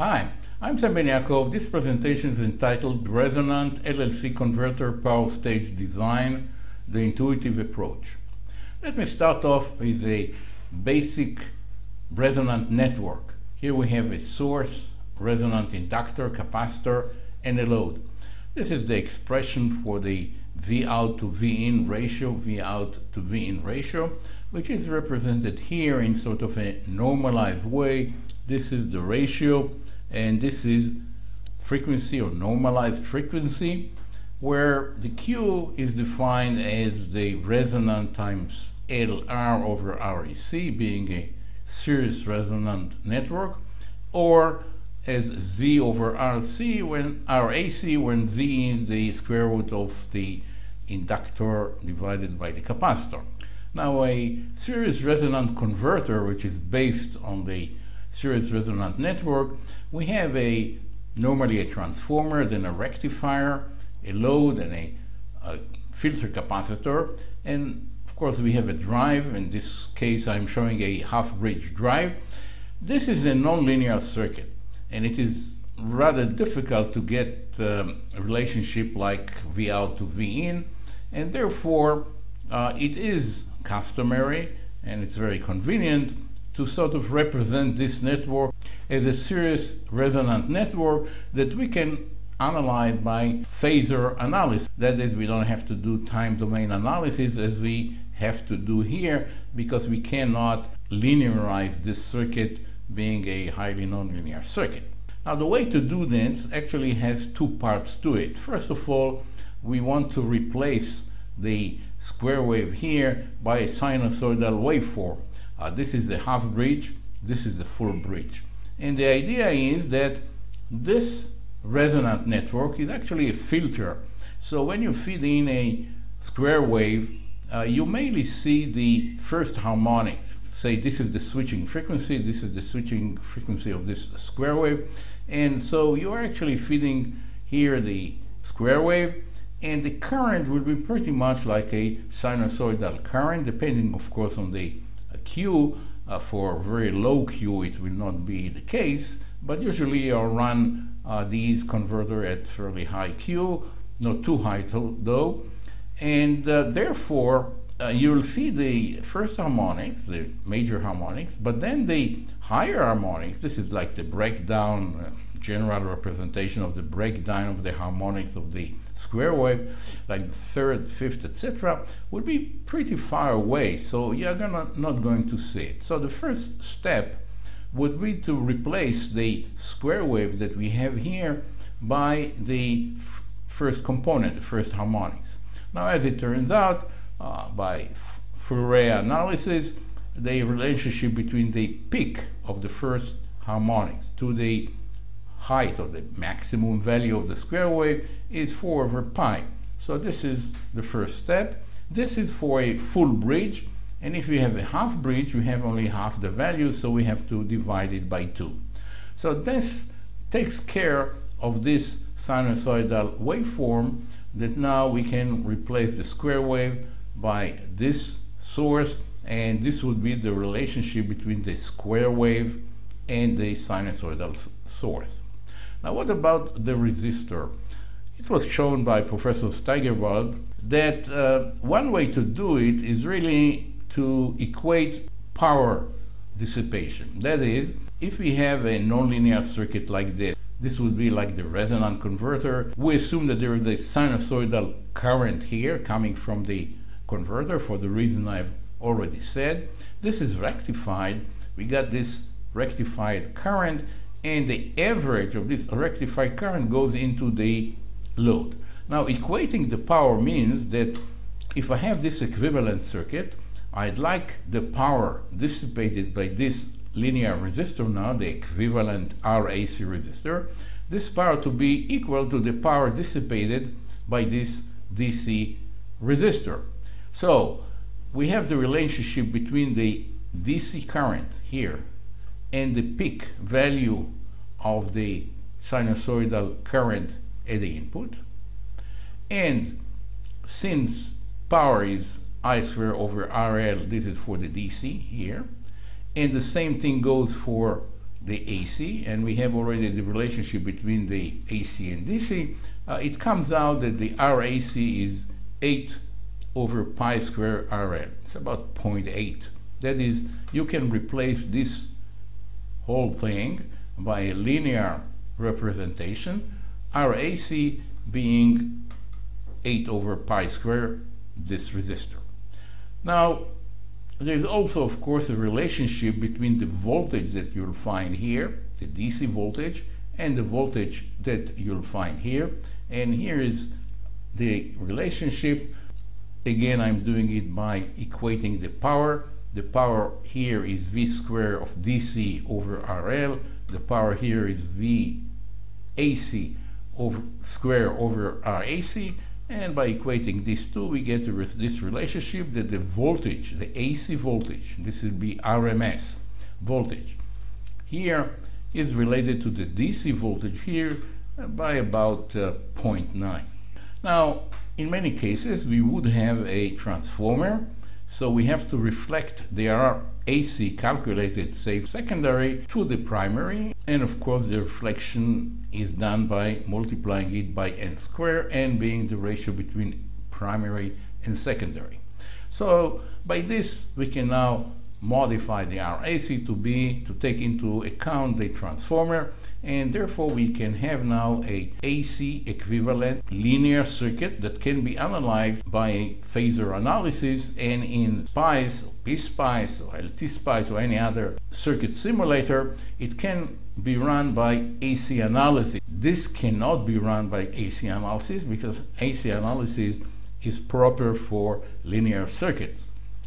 Hi, I'm Sam Yaakov. This presentation is entitled Resonant LLC Converter Power Stage Design, the Intuitive Approach. Let me start off with a basic resonant network. Here we have a source, resonant inductor, capacitor, and a load. This is the expression for the V out to V in ratio, V out to V in ratio, which is represented here in sort of a normalized way. This is the ratio, and this is frequency or normalized frequency, where the Q is defined as the resonant times LR over REC, being a series resonant network, or as Z over RC when RAC when Z is the square root of the inductor divided by the capacitor. Now a series resonant converter, which is based on the series resonant network, we have a normally a transformer, then a rectifier, a load, and a, a filter capacitor, and of course we have a drive. In this case, I'm showing a half-bridge drive. This is a nonlinear circuit, and it is rather difficult to get um, a relationship like V out to V in, and therefore uh, it is customary and it's very convenient to sort of represent this network as a series resonant network that we can analyze by phasor analysis. That is, we don't have to do time domain analysis as we have to do here because we cannot linearize this circuit being a highly nonlinear circuit. Now the way to do this actually has two parts to it. First of all, we want to replace the square wave here by a sinusoidal waveform. Uh, this is the half bridge, this is the full bridge. And the idea is that this resonant network is actually a filter. So when you feed in a square wave, uh, you mainly see the first harmonics. Say this is the switching frequency, this is the switching frequency of this square wave. And so you're actually feeding here the square wave, and the current will be pretty much like a sinusoidal current, depending, of course, on the Q. Uh, for very low Q, it will not be the case, but usually I'll run uh, these converter at fairly high Q, not too high though, and uh, therefore uh, you'll see the first harmonics, the major harmonics, but then the higher harmonics, this is like the breakdown, uh, general representation of the breakdown of the harmonics of the square wave, like the third, fifth, etc., would be pretty far away, so you're gonna, not going to see it. So the first step would be to replace the square wave that we have here by the first component, the first harmonics. Now, as it turns out, uh, by Fourier analysis, the relationship between the peak of the first harmonics to the height of the maximum value of the square wave is 4 over pi. So this is the first step. This is for a full bridge, and if we have a half bridge, we have only half the value, so we have to divide it by 2. So this takes care of this sinusoidal waveform that now we can replace the square wave by this source, and this would be the relationship between the square wave and the sinusoidal source. Now what about the resistor? It was shown by Professor Steigerwald that uh, one way to do it is really to equate power dissipation. That is, if we have a nonlinear circuit like this, this would be like the resonant converter. We assume that there is a sinusoidal current here coming from the converter for the reason I've already said. This is rectified. We got this rectified current and the average of this rectified current goes into the load. Now equating the power means that if I have this equivalent circuit, I'd like the power dissipated by this linear resistor now, the equivalent RAC resistor, this power to be equal to the power dissipated by this DC resistor. So we have the relationship between the DC current here and the peak value of the sinusoidal current at the input. And since power is I square over RL, this is for the DC here. And the same thing goes for the AC, and we have already the relationship between the AC and DC, uh, it comes out that the RAC is 8 over pi square RL. It's about 0.8. That is, you can replace this whole thing by a linear representation, RAC being 8 over pi square this resistor. Now, there's also, of course, a relationship between the voltage that you'll find here, the DC voltage, and the voltage that you'll find here. And here is the relationship. Again, I'm doing it by equating the power. The power here is V square of DC over RL. The power here is V AC over square over RAC. And by equating these two, we get this relationship that the voltage, the AC voltage, this will be RMS voltage, here is related to the DC voltage here by about uh, 0.9. Now, in many cases, we would have a transformer, so we have to reflect the AC calculated, say, secondary to the primary, and of course the reflection is done by multiplying it by n square n being the ratio between primary and secondary. So by this we can now modify the RAC to be to take into account the transformer and therefore we can have now a AC equivalent linear circuit that can be analyzed by phasor analysis and in SPICE, or PSPICE or LT-SPICE or any other circuit simulator it can be run by AC analysis. This cannot be run by AC analysis because AC analysis is proper for linear circuits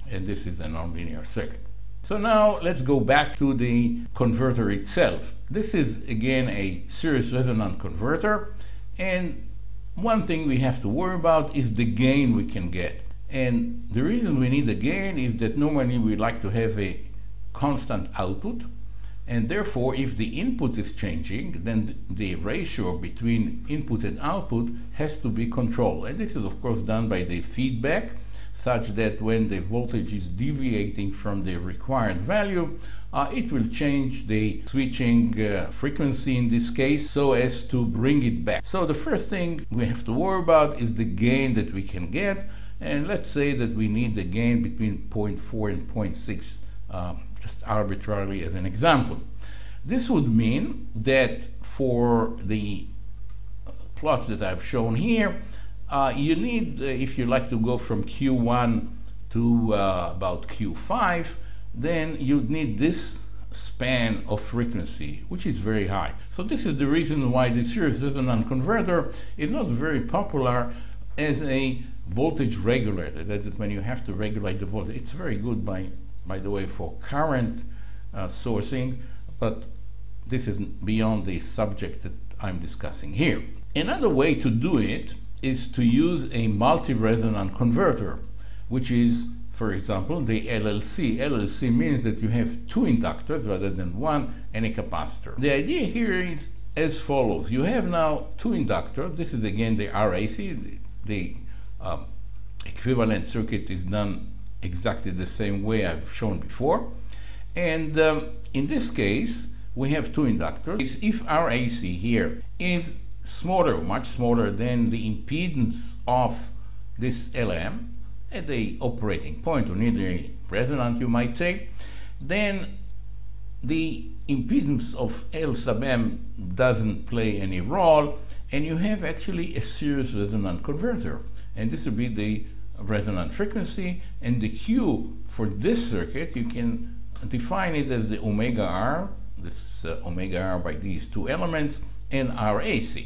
and this is a nonlinear circuit. So now let's go back to the converter itself. This is again a series resonant converter and one thing we have to worry about is the gain we can get. And the reason we need a gain is that normally we like to have a constant output and therefore if the input is changing then the ratio between input and output has to be controlled and this is of course done by the feedback such that when the voltage is deviating from the required value, uh, it will change the switching uh, frequency in this case so as to bring it back. So the first thing we have to worry about is the gain that we can get and let's say that we need the gain between 0.4 and 0.6 um, just arbitrarily as an example. This would mean that for the plots that I've shown here, uh, you need, uh, if you like to go from Q1 to uh, about Q5, then you'd need this span of frequency, which is very high. So this is the reason why this series resonant converter is not very popular as a voltage regulator. That is when you have to regulate the voltage. It's very good, by, by the way, for current uh, sourcing, but this is beyond the subject that I'm discussing here. Another way to do it is to use a multi-resonant converter, which is, for example, the LLC. LLC means that you have two inductors rather than one and a capacitor. The idea here is as follows. You have now two inductors. This is again the RAC. The, the um, equivalent circuit is done exactly the same way I've shown before. And um, in this case, we have two inductors. If RAC here is smaller, much smaller than the impedance of this LM at the operating point or near the resonant you might say, then the impedance of L sub m doesn't play any role and you have actually a series resonant converter. And this will be the resonant frequency. And the Q for this circuit you can define it as the omega r this uh, omega r by these two elements and RAC.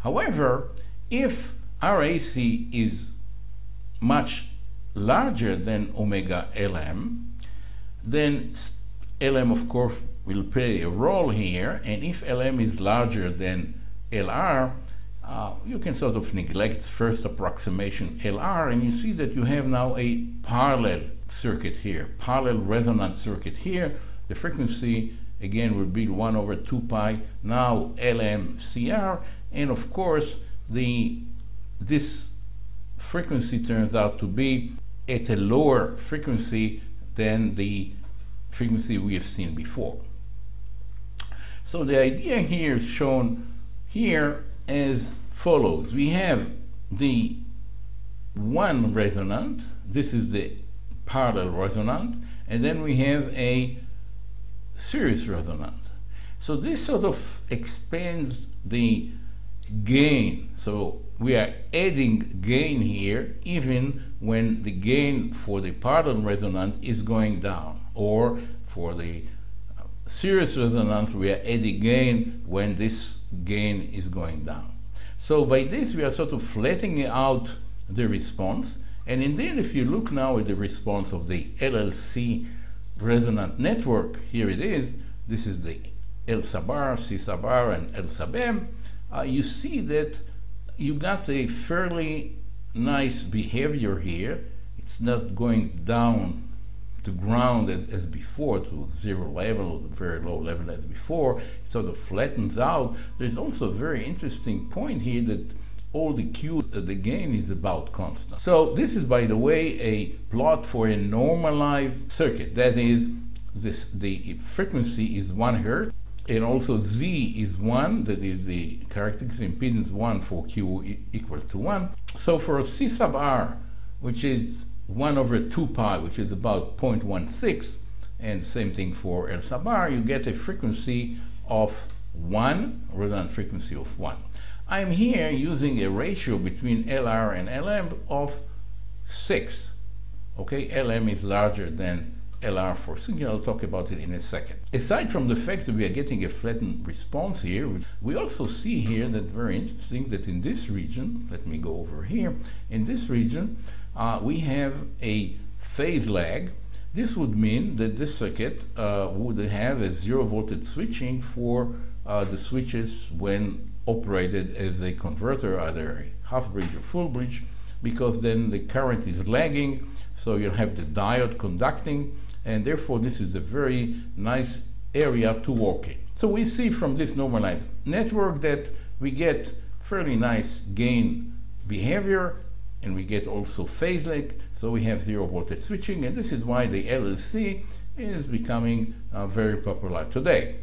However, if RAC is much larger than omega LM, then LM of course will play a role here, and if LM is larger than LR, uh, you can sort of neglect first approximation LR, and you see that you have now a parallel circuit here, parallel resonant circuit here. The frequency again will be 1 over 2 pi, now LMCR, and of course the this frequency turns out to be at a lower frequency than the frequency we have seen before. So the idea here is shown here as follows. We have the one resonant, this is the parallel resonant, and then we have a series resonant. So this sort of expands the gain. So we are adding gain here even when the gain for the parallel resonant is going down or for the uh, series resonance we are adding gain when this gain is going down. So by this we are sort of flattening out the response and indeed if you look now at the response of the LLC resonant network, here it is, this is the L sub r, C sub r, and L sub m, uh, you see that you got a fairly nice behavior here. It's not going down to ground as, as before, to zero level, or very low level as before. It sort of flattens out. There's also a very interesting point here that all the Q, the gain is about constant. So this is, by the way, a plot for a normalized circuit. That is, this, the frequency is one hertz, and also Z is 1, that is the characteristic impedance 1 for Q e equal to 1. So for C sub R, which is 1 over 2 pi, which is about 0.16, and same thing for L sub R, you get a frequency of 1, resonant frequency of 1. I'm here using a ratio between LR and LM of 6. Okay, LM is larger than LR for signal. I'll talk about it in a second. Aside from the fact that we are getting a flattened response here, we also see here that very interesting that in this region, let me go over here, in this region, uh, we have a phase lag. This would mean that this circuit uh, would have a zero voltage switching for uh, the switches when operated as a converter, either half bridge or full bridge, because then the current is lagging, so you'll have the diode conducting, and therefore this is a very nice area to work in. So we see from this normalized network that we get fairly nice gain behavior and we get also phase lag so we have zero voltage switching and this is why the LLC is becoming uh, very popular today.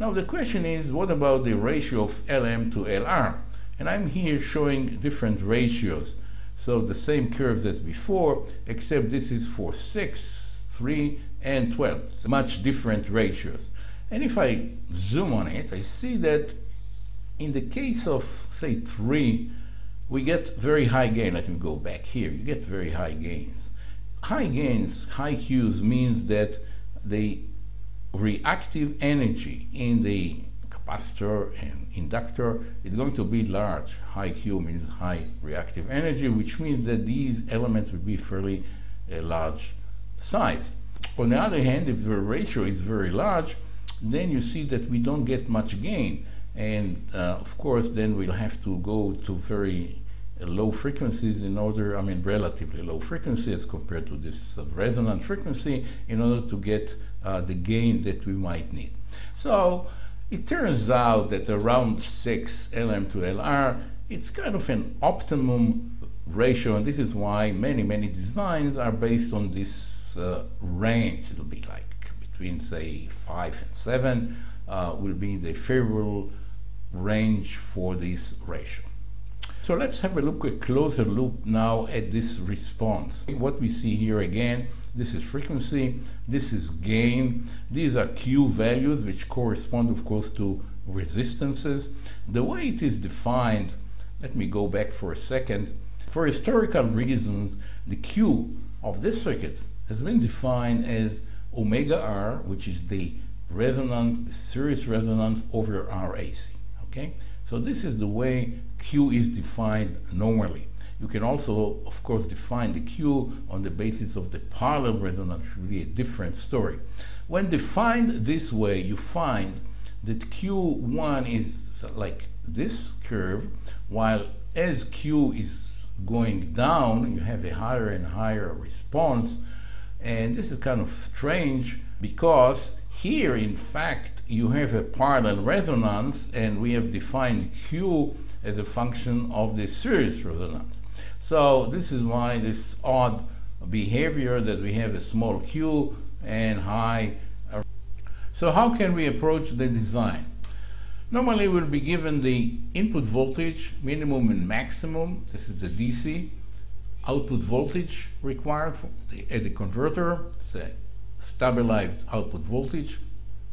Now the question is what about the ratio of LM to LR and I'm here showing different ratios so the same curves as before except this is for 6 3 and 12, much different ratios. And if I zoom on it, I see that in the case of, say, 3, we get very high gain. Let me go back here. You get very high gains. High gains, high Qs means that the reactive energy in the capacitor and inductor is going to be large. High Q means high reactive energy, which means that these elements will be fairly uh, large size. On the other hand, if the ratio is very large, then you see that we don't get much gain. And uh, of course, then we'll have to go to very low frequencies in order, I mean, relatively low frequencies compared to this resonant frequency in order to get uh, the gain that we might need. So it turns out that around 6 LM to LR, it's kind of an optimum ratio, and this is why many, many designs are based on this uh, range, it'll be like between say 5 and 7, uh, will be the favorable range for this ratio. So let's have a look, a closer look now at this response. What we see here again, this is frequency, this is gain, these are Q values which correspond of course to resistances. The way it is defined, let me go back for a second. For historical reasons, the Q of this circuit has been defined as omega r, which is the resonant, the series resonance over RAC. Okay, so this is the way Q is defined normally. You can also, of course, define the Q on the basis of the parallel resonance, be a different story. When defined this way, you find that Q1 is like this curve, while as Q is going down, you have a higher and higher response and this is kind of strange because here, in fact, you have a parallel resonance and we have defined Q as a function of the series resonance. So this is why this odd behavior that we have a small q and high. So how can we approach the design? Normally we'll be given the input voltage, minimum and maximum. This is the DC. Output voltage required for the, at the converter, say stabilized output voltage,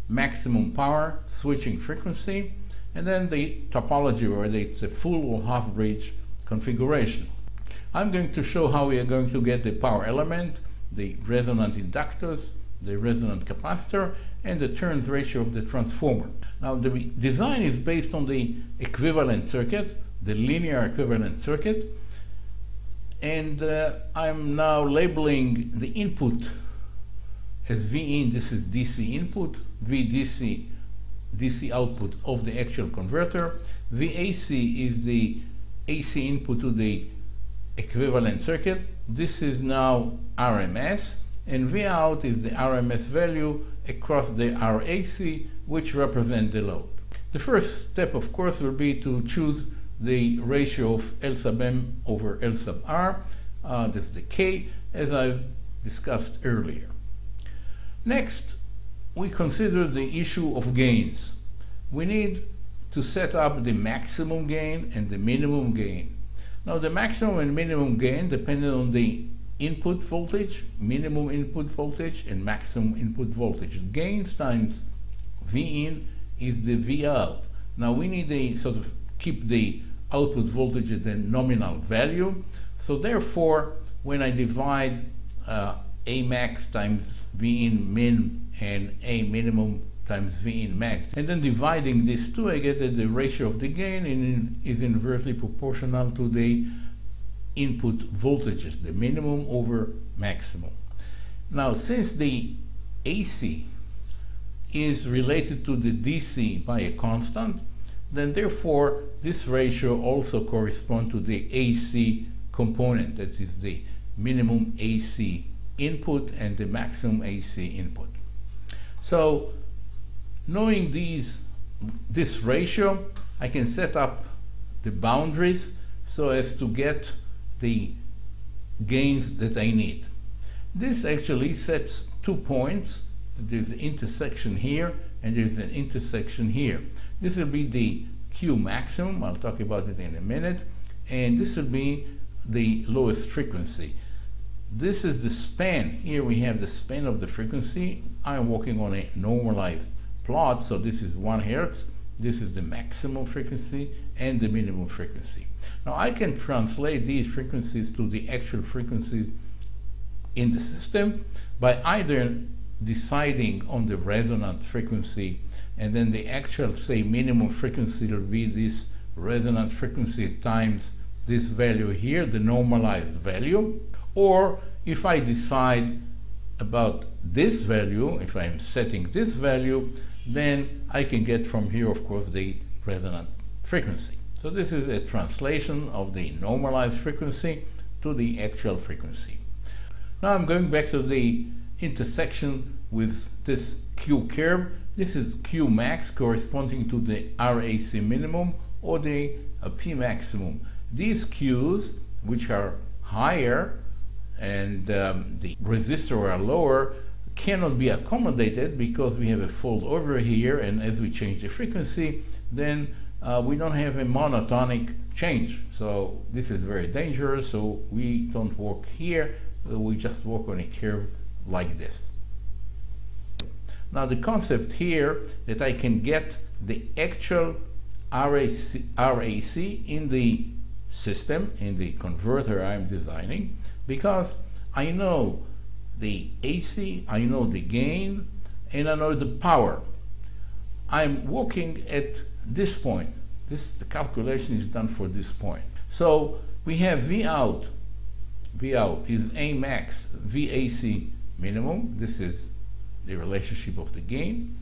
maximum power, switching frequency, and then the topology whether it's a full or half bridge configuration. I'm going to show how we are going to get the power element, the resonant inductors, the resonant capacitor, and the turns ratio of the transformer. Now the design is based on the equivalent circuit, the linear equivalent circuit, and uh, I'm now labeling the input as V in, this is DC input, VDC, DC output of the actual converter, The AC is the AC input to the equivalent circuit. This is now RMS, and V out is the RMS value across the RAC, which represent the load. The first step, of course, will be to choose the ratio of L sub m over L sub r. Uh, that's the K, as I've discussed earlier. Next, we consider the issue of gains. We need to set up the maximum gain and the minimum gain. Now the maximum and minimum gain depending on the input voltage, minimum input voltage, and maximum input voltage. Gains times V in is the V out. Now we need to sort of keep the output voltage at the nominal value. So therefore, when I divide uh, A max times V in min and A minimum times V in max, and then dividing these two, I get that the ratio of the gain in, is inversely proportional to the input voltages, the minimum over maximum. Now, since the AC is related to the DC by a constant, then therefore this ratio also corresponds to the AC component, that is the minimum AC input and the maximum AC input. So knowing these, this ratio, I can set up the boundaries so as to get the gains that I need. This actually sets two points. There's an intersection here and there's an intersection here. This will be the Q maximum, I'll talk about it in a minute, and this will be the lowest frequency. This is the span. Here we have the span of the frequency. I'm working on a normalized plot, so this is one hertz, this is the maximum frequency and the minimum frequency. Now I can translate these frequencies to the actual frequencies in the system by either deciding on the resonant frequency and then the actual say minimum frequency will be this resonant frequency times this value here, the normalized value, or if I decide about this value, if I'm setting this value, then I can get from here, of course, the resonant frequency. So this is a translation of the normalized frequency to the actual frequency. Now I'm going back to the intersection with this Q curve. This is Q max corresponding to the RAC minimum or the uh, P maximum. These Qs, which are higher and um, the resistor are lower, cannot be accommodated because we have a fold over here and as we change the frequency, then uh, we don't have a monotonic change. So this is very dangerous. So we don't work here. We just work on a curve like this. Now the concept here that I can get the actual RAC, RAC in the system, in the converter I'm designing, because I know the AC, I know the gain, and I know the power. I'm working at this point. This the calculation is done for this point. So we have V out. V out is A max VAC minimum. This is the relationship of the gain.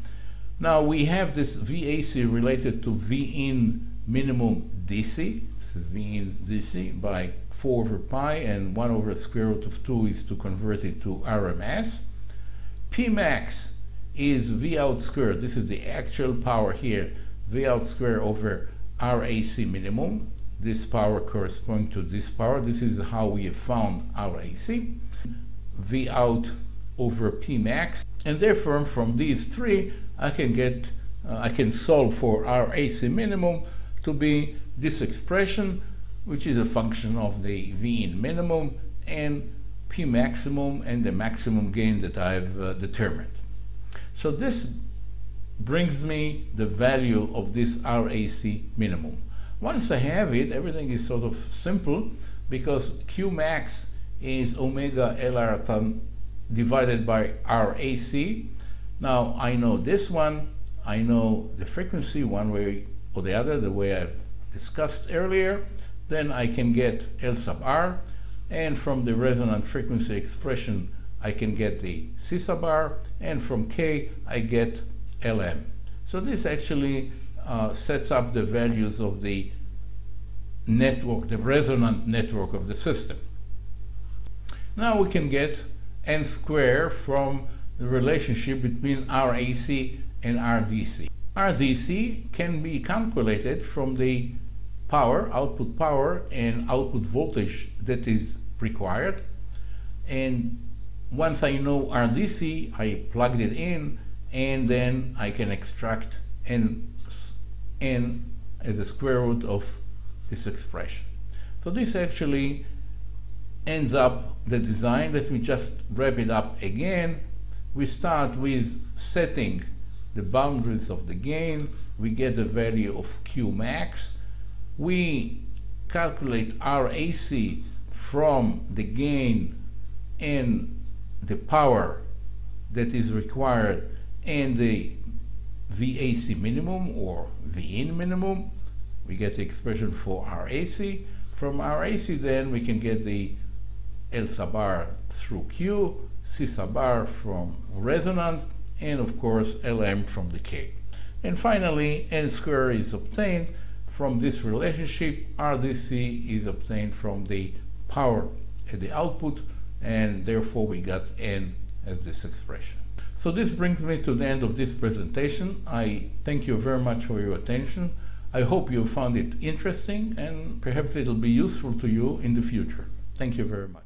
Now we have this VAC related to V in minimum DC. Is V in DC by 4 over pi and 1 over square root of 2 is to convert it to RMS. P max is V out squared. This is the actual power here V out square over RAC minimum. This power corresponds to this power. This is how we have found RAC. V out over P max. And therefore, from these three, I can get, uh, I can solve for RAC minimum to be this expression, which is a function of the V in minimum and P maximum and the maximum gain that I've uh, determined. So this brings me the value of this RAC minimum. Once I have it, everything is sort of simple because Q max is omega LR divided by RAC. Now I know this one, I know the frequency one way or the other, the way I've discussed earlier, then I can get L sub R, and from the resonant frequency expression I can get the C sub R, and from K I get Lm. So this actually uh, sets up the values of the network, the resonant network of the system. Now we can get n square from the relationship between RAC and RDC. RDC can be calculated from the power, output power, and output voltage that is required. And once I know RDC, I plugged it in, and then I can extract n, n as a square root of this expression. So this actually ends up the design. Let me just wrap it up again. We start with setting the boundaries of the gain. We get the value of Q max. We calculate RAC from the gain and the power that is required and the VAC minimum or VIN minimum. We get the expression for RAC. From RAC then we can get the L sub R through Q, C sub R from resonant, and of course Lm from the K. And finally, n square is obtained from this relationship. RDC is obtained from the power at the output, and therefore we got n as this expression. So this brings me to the end of this presentation. I thank you very much for your attention. I hope you found it interesting and perhaps it'll be useful to you in the future. Thank you very much.